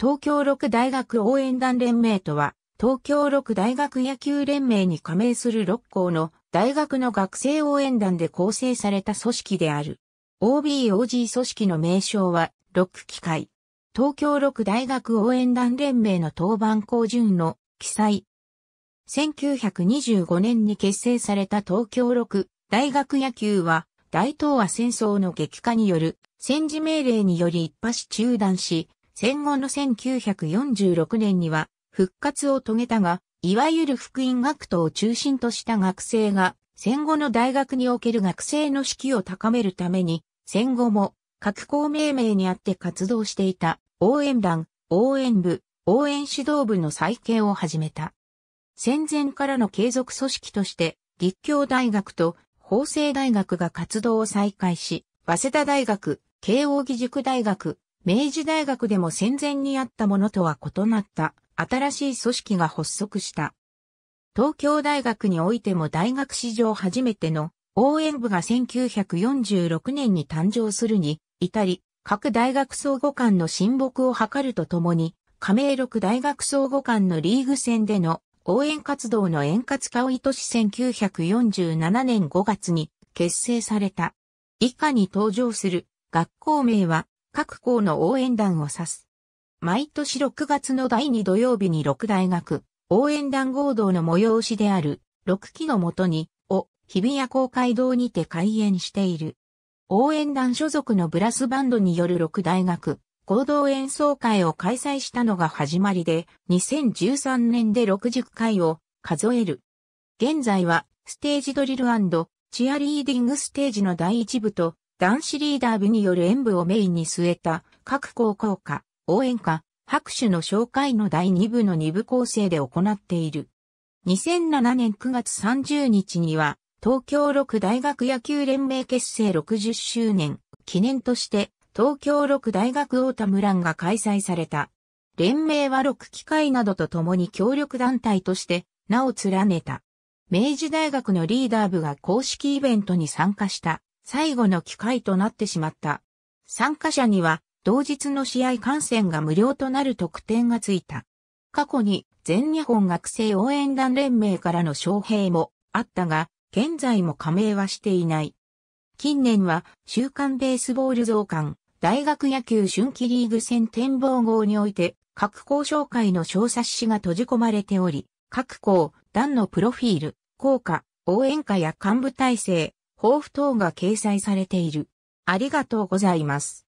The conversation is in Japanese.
東京六大学応援団連盟とは、東京六大学野球連盟に加盟する6校の大学の学生応援団で構成された組織である。OBOG 組織の名称は、6機会。東京六大学応援団連盟の当番校順の記載。1925年に結成された東京六大学野球は、大東亜戦争の激化による戦時命令により一発中断し、戦後の1946年には復活を遂げたが、いわゆる福音学徒を中心とした学生が戦後の大学における学生の士気を高めるために、戦後も各校命名にあって活動していた応援団、応援部、応援指導部の再建を始めた。戦前からの継続組織として、立教大学と法政大学が活動を再開し、早稲田大学、慶応義塾大学、明治大学でも戦前にあったものとは異なった新しい組織が発足した。東京大学においても大学史上初めての応援部が1946年に誕生するに至り、各大学相互間の親睦を図るとともに、加盟六大学相互間のリーグ戦での応援活動の円滑化を意図し1947年5月に結成された。以下に登場する学校名は各校の応援団を指す。毎年6月の第2土曜日に6大学、応援団合同の催しである、6期のもとに、を、日比谷公会堂にて開演している。応援団所属のブラスバンドによる6大学、合同演奏会を開催したのが始まりで、2013年で60回を数える。現在は、ステージドリルチアリーディングステージの第一部と男子リーダー部による演舞をメインに据えた各校校歌、応援歌、拍手の紹介の第2部の2部構成で行っている。2007年9月30日には東京六大学野球連盟結成60周年記念として東京六大学オータムランが開催された。連盟は6機会などと共に協力団体として名を連ねた。明治大学のリーダー部が公式イベントに参加した最後の機会となってしまった。参加者には同日の試合観戦が無料となる特典がついた。過去に全日本学生応援団連盟からの招聘もあったが、現在も加盟はしていない。近年は週刊ベースボール増刊、大学野球春季リーグ戦展望号において各校紹介の小冊子が閉じ込まれており、各校、団のプロフィール、効果、応援歌や幹部体制、抱負等が掲載されている。ありがとうございます。